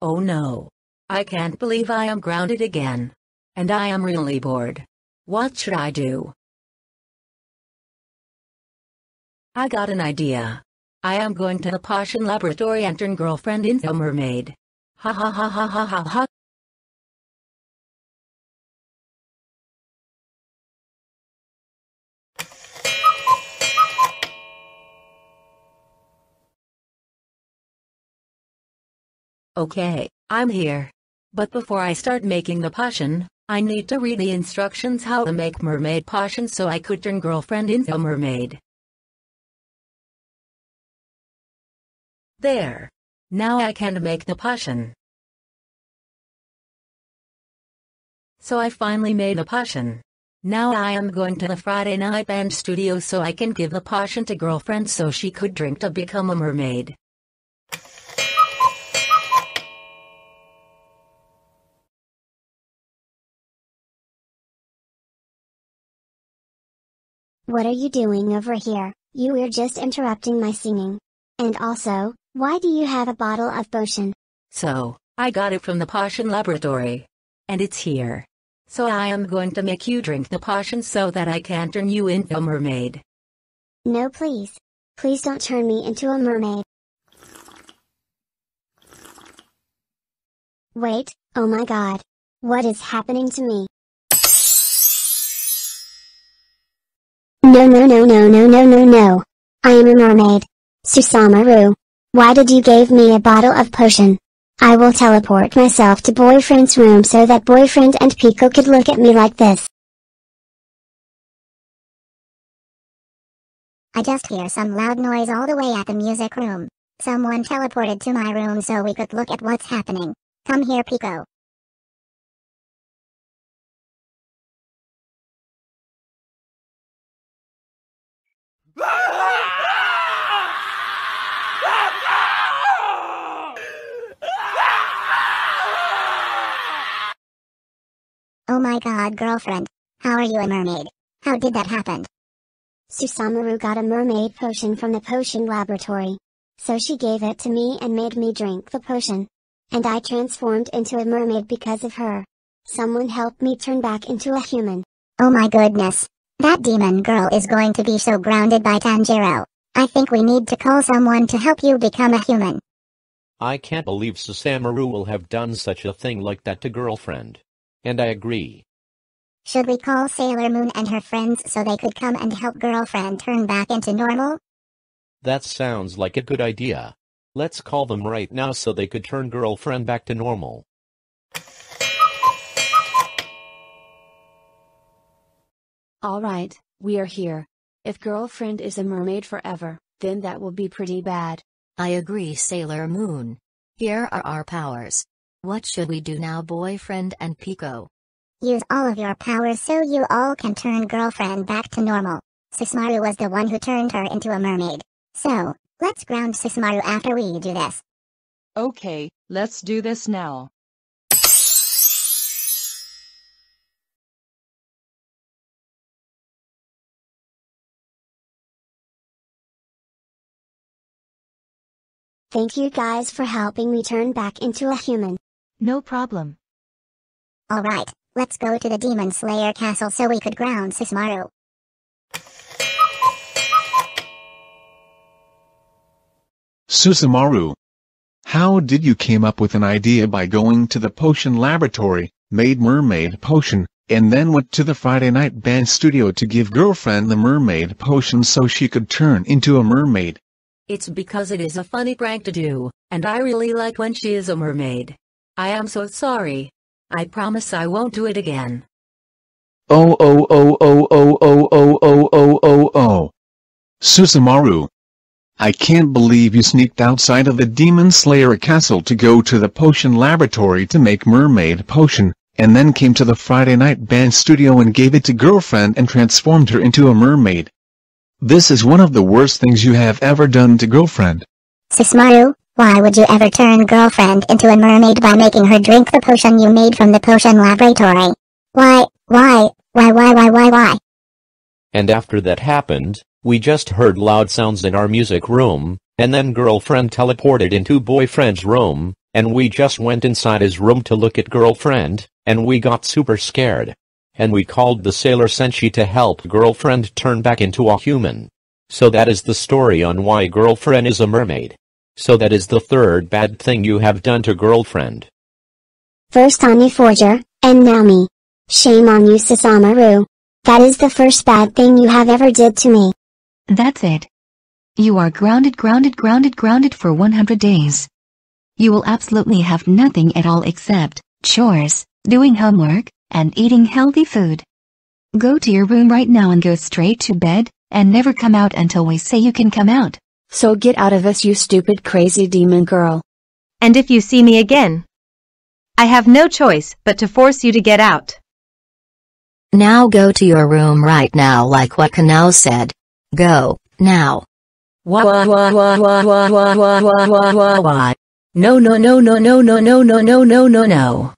Oh no. I can't believe I am grounded again. And I am really bored. What should I do? I got an idea. I am going to the potion laboratory and turn girlfriend into a mermaid. Ha ha ha ha ha ha ha. Okay, I'm here. But before I start making the potion, I need to read the instructions how to make mermaid potion so I could turn girlfriend into a mermaid. There. Now I can make the potion. So I finally made a potion. Now I am going to the Friday night band studio so I can give the potion to girlfriend so she could drink to become a mermaid. What are you doing over here? You were just interrupting my singing. And also, why do you have a bottle of potion? So, I got it from the potion laboratory. And it's here. So I am going to make you drink the potion so that I can turn you into a mermaid. No please. Please don't turn me into a mermaid. Wait, oh my god. What is happening to me? No no no no no no no no. I am a mermaid. Susamaru. Why did you give me a bottle of potion? I will teleport myself to boyfriend's room so that boyfriend and Pico could look at me like this. I just hear some loud noise all the way at the music room. Someone teleported to my room so we could look at what's happening. Come here Pico. Ah! My god girlfriend. How are you a mermaid? How did that happen? Susamaru got a mermaid potion from the potion laboratory. So she gave it to me and made me drink the potion. And I transformed into a mermaid because of her. Someone helped me turn back into a human. Oh my goodness. That demon girl is going to be so grounded by Tanjiro. I think we need to call someone to help you become a human. I can't believe Susamaru will have done such a thing like that to girlfriend. And I agree. Should we call Sailor Moon and her friends so they could come and help girlfriend turn back into normal? That sounds like a good idea. Let's call them right now so they could turn girlfriend back to normal. Alright, we are here. If girlfriend is a mermaid forever, then that will be pretty bad. I agree Sailor Moon. Here are our powers. What should we do now boyfriend and Pico? Use all of your powers so you all can turn girlfriend back to normal. Susamaru was the one who turned her into a mermaid. So, let's ground Susamaru after we do this. Okay, let's do this now. Thank you guys for helping me turn back into a human. No problem. Alright, let's go to the Demon Slayer castle so we could ground Susamaru. Susamaru. How did you came up with an idea by going to the potion laboratory, made mermaid potion, and then went to the Friday night band studio to give girlfriend the mermaid potion so she could turn into a mermaid? It's because it is a funny prank to do, and I really like when she is a mermaid. I am so sorry. I promise I won't do it again. Oh oh oh oh oh oh oh oh oh oh oh. Susamaru. I can't believe you sneaked outside of the Demon Slayer castle to go to the potion laboratory to make mermaid potion, and then came to the Friday night band studio and gave it to girlfriend and transformed her into a mermaid. This is one of the worst things you have ever done to girlfriend. Susamaru, Why would you ever turn girlfriend into a mermaid by making her drink the potion you made from the potion laboratory? Why, why, why, why, why, why, why? And after that happened, we just heard loud sounds in our music room, and then girlfriend teleported into boyfriend's room, and we just went inside his room to look at girlfriend, and we got super scared. And we called the sailor Senshi to help girlfriend turn back into a human. So that is the story on why girlfriend is a mermaid. So that is the third bad thing you have done to girlfriend. First Anya Forger, and now me. Shame on you Susamaru. That is the first bad thing you have ever did to me. That's it. You are grounded grounded grounded grounded for 100 days. You will absolutely have nothing at all except chores, doing homework, and eating healthy food. Go to your room right now and go straight to bed, and never come out until we say you can come out. So get out of us you stupid crazy demon girl. And if you see me again, I have no choice but to force you to get out. Now go to your room right now like what Kanao said. Go, now. Wah wah wah wah wah wah wah wah wah wah wah wah. No no no no no no no no no no no no.